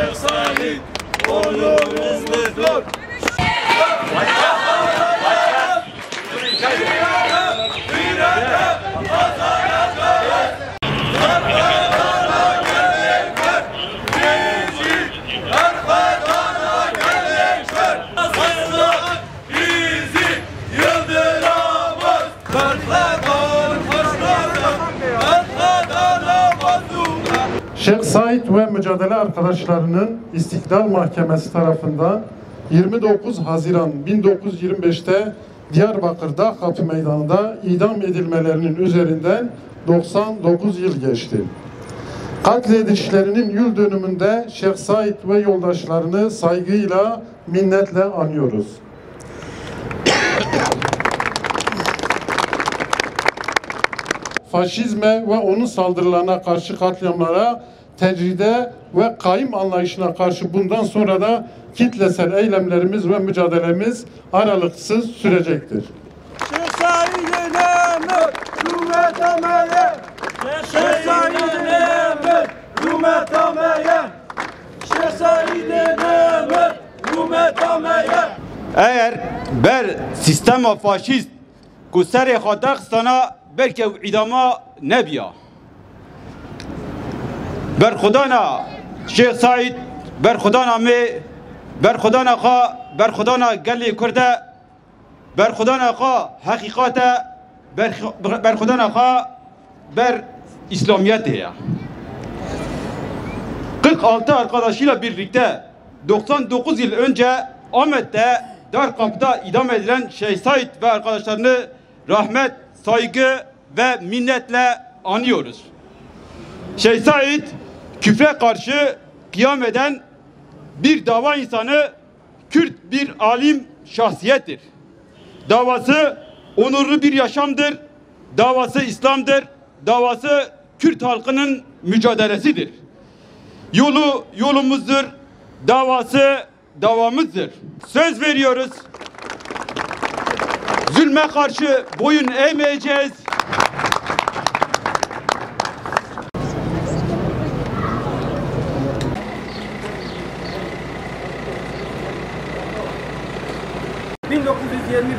Şeyh Said onurumuzdur. Bizi Şeyh Said ve mücadele arkadaşlarının İstiklal Mahkemesi tarafından 29 Haziran 1925'te Diyarbakır Dağ Kapı Meydanı'nda idam edilmelerinin üzerinden 99 yıl geçti. Katledilişlerinin yıl dönümünde Şeyh Said ve yoldaşlarını saygıyla, minnetle anıyoruz. faşizme ve onun saldırılarına karşı katliamlara, tecride ve kayım anlayışına karşı bundan sonra da kitlesel eylemlerimiz ve mücadelemiz aralıksız sürecektir. Eğer ber sistema faşist ku serê xwe Dagistana belki idama nebiya. Berxudana Şeyh Said berxudana me berxudana xwe berxudana gelê Kurde berxudana xwe heqîqate berxudana xwe ber İslamiyetê ya. 46 arkadaşıyla birlikte 99 yıl önce Ahmet'te Darkap'ta idam edilen Şeyh Said ve arkadaşlarını rahmet, saygı ve minnetle anıyoruz. Şeyh Said küfre karşı kıyam eden bir dava insanı, Kürt bir alim şahsiyettir. Davası onurlu bir yaşamdır. Davası İslam'dır. Davası Kürt halkının mücadelesidir. Yolu yolumuzdur. Davası davamızdır. Söz veriyoruz. Zulme karşı boyun eğmeyeceğiz.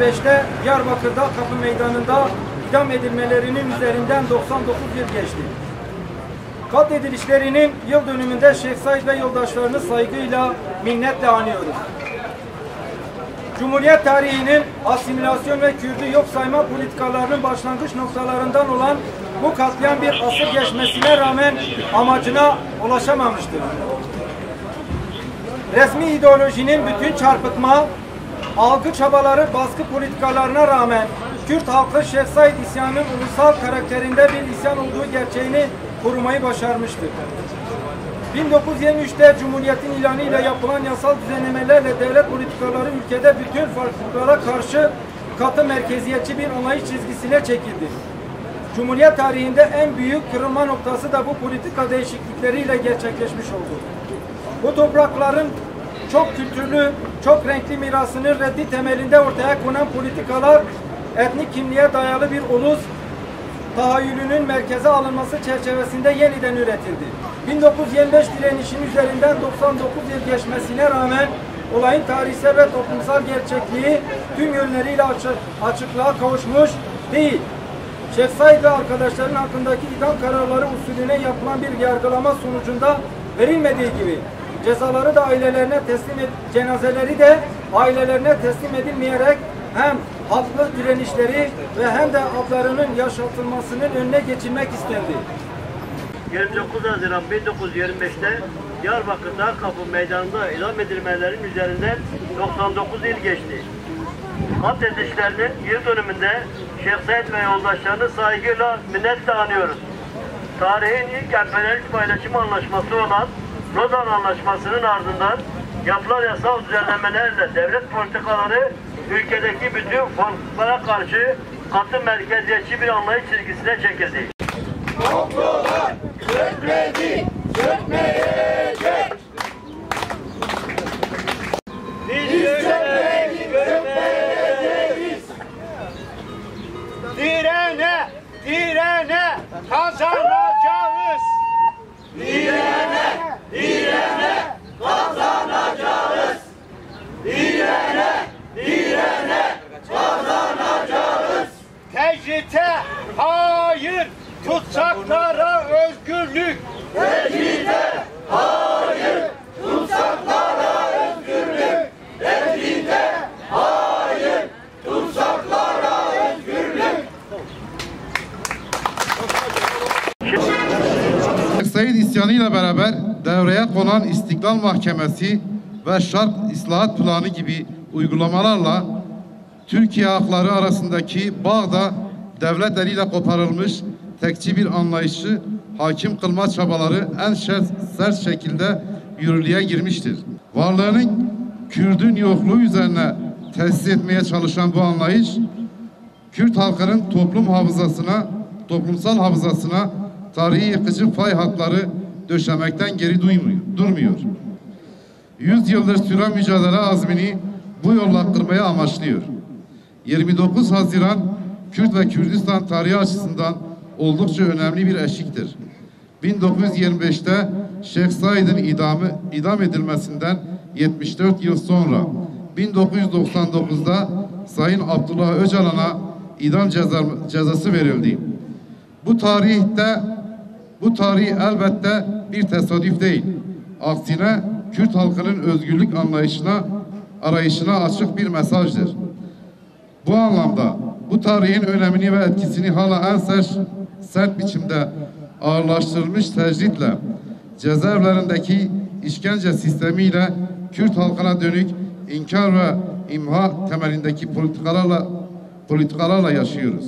...1925'te Diyarbakır'da Kapı Meydanı'nda idam edilmelerinin üzerinden 99 yıl geçti. Katledilişlerinin yıl dönümünde Şeyh Said ve yoldaşlarını saygıyla, minnetle anıyoruz. Cumhuriyet tarihinin asimilasyon ve Kürdü yok sayma politikalarının başlangıç noktalarından olan bu katliam bir asır geçmesine rağmen amacına ulaşamamıştır. Resmi ideolojinin bütün çarpıtma, algı çabaları, baskı politikalarına rağmen Kürt halkı Şeyh Said isyanının ulusal karakterinde bir isyan olduğu gerçeğini korumayı başarmıştır. 1923'te Cumhuriyet'in ilanıyla yapılan yasal düzenlemelerle devlet politikaları ülkede bütün farklılıklara karşı katı merkeziyetçi bir anlayış çizgisine çekildi. Cumhuriyet tarihinde en büyük kırılma noktası da bu politika değişiklikleriyle gerçekleşmiş oldu. Bu toprakların çok kültürlü, çok renkli mirasının reddi temelinde ortaya konan politikalar etnik kimliğe dayalı bir ulus tahayyülünün merkeze alınması çerçevesinde yeniden üretildi. 1925 direnişinin üzerinden 99 yıl geçmesine rağmen olayın tarihsel ve toplumsal gerçekliği tüm yönleriyle açık, açıklığa kavuşmuş değil. Şeyh Said ve arkadaşların hakkındaki idam kararları usulüne yapılan bir yargılama sonucunda verilmediği gibi cezaları da ailelerine teslim et, cenazeleri de ailelerine teslim edilmeyerek hem haklı direnişleri ve hem de adlarının yaşatılmasının önüne geçilmek istendi. 29 Haziran 1925'te Diyarbakır'da kapı meydanında idam edilmelerin üzerinden 99 yıl geçti. Katledilişlerinin yıl dönümünde Şeyh Said ve yoldaşlarını saygıyla minnetle anıyoruz. Tarihin ilk emperyalist paylaşım anlaşması olan Lozan Anlaşması'nın ardından yapılan yasal düzenlemelerle devlet politikaları ülkedeki bütün farklılıklara karşı katı merkeziyetçi bir anlayış çizgisine çekildi. Komplolar sökmedi, sökmeyecek. Biz sökmeyi sökmeyeceğiz. Direne, direne kazanacağız. Direne, direne isyanıyla beraber devreye konan İstiklal Mahkemesi ve Şark İslahat Planı gibi uygulamalarla Türkiye halkları arasındaki bağ da devlet eliyle koparılmış tekçi bir anlayışı hakim kılma çabaları en sert, sert şekilde yürürlüğe girmiştir. Varlığının Kürdün yokluğu üzerine tesis etmeye çalışan bu anlayış, Kürt halkının toplum hafızasına, toplumsal hafızasına tarihi yıkıcı fay hatları döşemekten geri duymuyor, durmuyor. Yüz yıldır süren mücadele azmini bu yolla kırmaya amaçlıyor. 29 Haziran Kürt ve Kürdistan tarihi açısından oldukça önemli bir eşiktir. 1925'te Şeyh Said'in idamı, idam edilmesinden 74 yıl sonra 1999'da Sayın Abdullah Öcalan'a idam ceza, cezası verildi. Bu tarihte bu tarih elbette bir tesadüf değil. Aksine Kürt halkının özgürlük anlayışına, arayışına açık bir mesajdır. Bu anlamda bu tarihin önemini ve etkisini hala en sert, sert biçimde ağırlaştırılmış tecritle cezaevlerindeki işkence sistemiyle Kürt halkına dönük inkar ve imha temelindeki politikalarla politikalarla yaşıyoruz.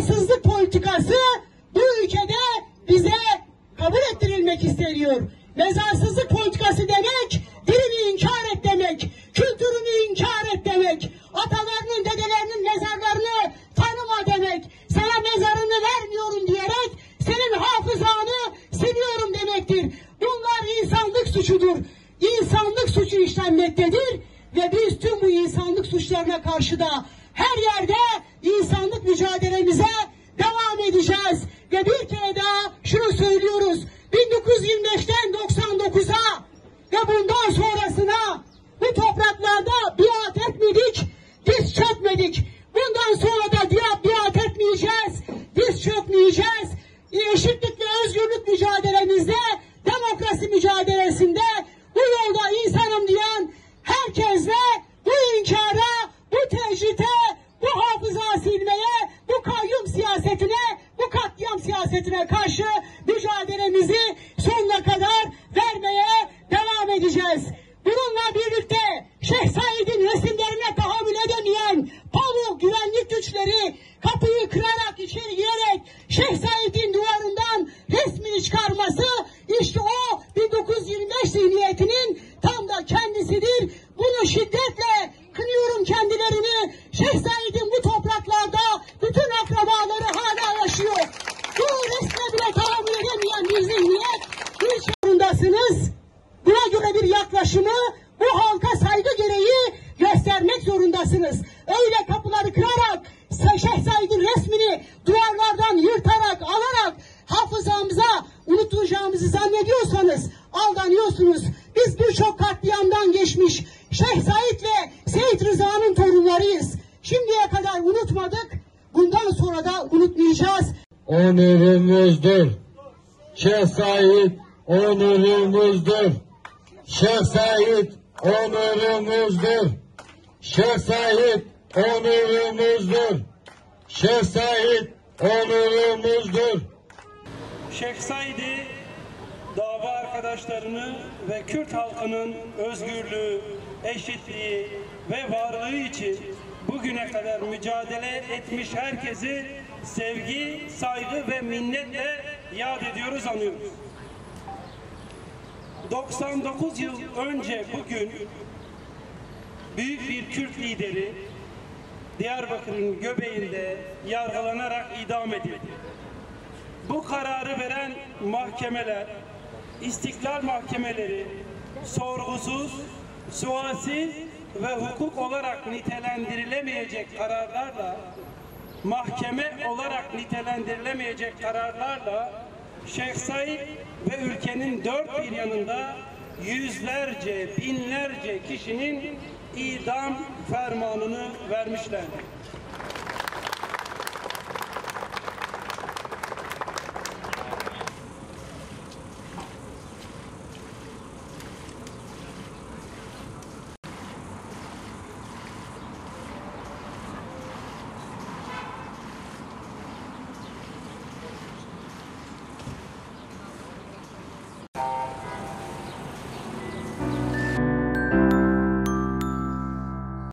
Mezarsızlık politikası bu ülkede bize kabul ettirilmek isteniyor. Mezarsızlık politikası demek, dilini inkar et demek, kültürünü inkar et demek, atalarının, dedelerinin mezarlarını tanıma demek, sana mezarını vermiyorum diyerek senin hafızanı siliyorum demektir. Bunlar insanlık suçudur. İnsanlık suçu işlenmektedir ve biz tüm bu insanlık suçlarına karşı da her yerde insanlık mücadelemize devam edeceğiz. Ve bir kere daha şunu söylüyoruz. 1925'ten 99'a ve bundan sonrasına siyasetine karşı mücadelemizi sonuna kadar vermeye devam edeceğiz. Bununla birlikte Şeyh Said'in resimlerine tahammül edemeyen pamuk güvenlik güçleri kapıyı kırarak içeri girerek Şeyh Said'in duvarından resmini çıkarması işte o 1925 zihniyetinin tam da kendisidir. Bunu şiddetle kınıyorum kendilerini. Şeyh Said'in bu topraklarda bütün akrabaları hala yaşıyor. Bu resme bile tahammül edemeyen bir zihniyet. Bir zorundasınız. Buna göre bir yaklaşımı bu halka saygı gereği göstermek zorundasınız. Öyle kapıları kırarak Şeyh Said'in resmini duvarlardan yırtarak alarak hafızamıza unutacağımızı zannediyorsanız aldanıyorsunuz. Biz birçok katliamdan geçmiş Şeyh Said ve Seyit Rıza'nın torunlarıyız. Şimdiye kadar unutmadık. Bundan sonra da unutmayacağız. onurumuzdur. Şeyh Said onurumuzdur. Şeyh Said onurumuzdur. Şeyh Said onurumuzdur. Şeyh Said onurumuzdur. Şeyh Said'i dava arkadaşlarını ve Kürt halkının özgürlüğü, eşitliği ve varlığı için bugüne kadar mücadele etmiş herkesi sevgi, saygı ve minnetle yad ediyoruz, anıyoruz. 99 yıl önce bugün büyük bir Kürt lideri Diyarbakır'ın göbeğinde yargılanarak idam edildi. Bu kararı veren mahkemeler, istiklal mahkemeleri sorgusuz, sualsiz ve hukuk olarak nitelendirilemeyecek kararlarla, mahkeme olarak nitelendirilemeyecek kararlarla Şeyh Said ve ülkenin dört bir yanında yüzlerce, binlerce kişinin idam fermanını vermişlerdir.